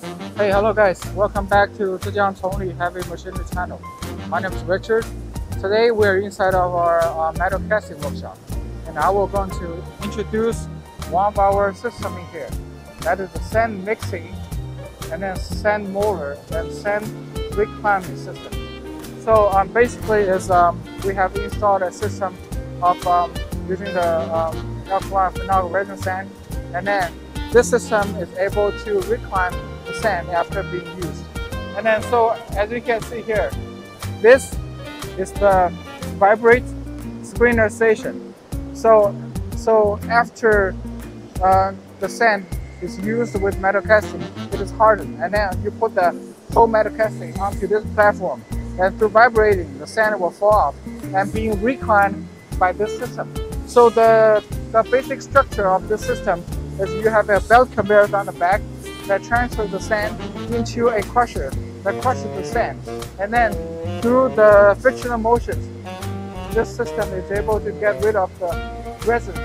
Hey, hello guys. Welcome back to Zhejiang Tongli Heavy Machinery Channel. My name is Richard. Today we're inside of our uh, metal casting workshop. And I will going to introduce one of our system in here. That is the sand mixing and then sand muller and sand reclaiming system. So um, basically is um, we have installed a system of um, using the um, alkaline phenolic resin sand and then this system is able to reclaim sand after being used. And then so as you can see here, this is the vibrate screener station. So so after uh, the sand is used with metal casting, it is hardened, and then you put the whole metal casting onto this platform, and through vibrating, the sand will fall off and being reclaimed by this system. So the the basic structure of this system is you have a belt conveyor on the back that transfers the sand into a crusher that crushes the sand. And then through the frictional motions, this system is able to get rid of the resins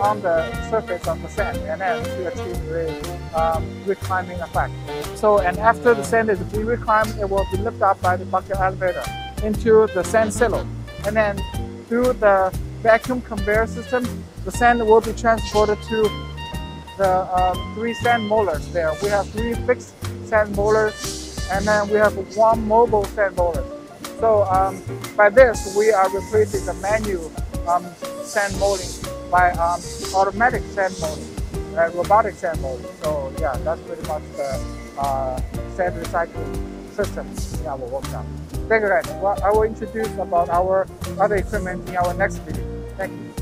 on the surface of the sand and then to achieve the um, effect. So, and after the sand is being reclaimed, it will be lifted up by the bucket elevator into the sand silo. And then through the vacuum conveyor system, the sand will be transported to the um, three sand mullers there. We have three fixed sand mullers and then we have one mobile sand muller. So um, by this, we are replacing the manual um, sand molding by um, automatic sand molding, uh, robotic sand molding. So yeah, that's pretty much the uh, sand recycling system in our workshop. Thank you guys. Well, I will introduce about our other equipment in our next video. Thank you.